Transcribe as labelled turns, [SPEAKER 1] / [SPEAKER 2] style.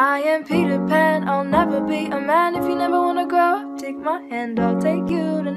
[SPEAKER 1] I am Peter Pan, I'll never be a man if you never wanna grow up. Take my hand, I'll take you to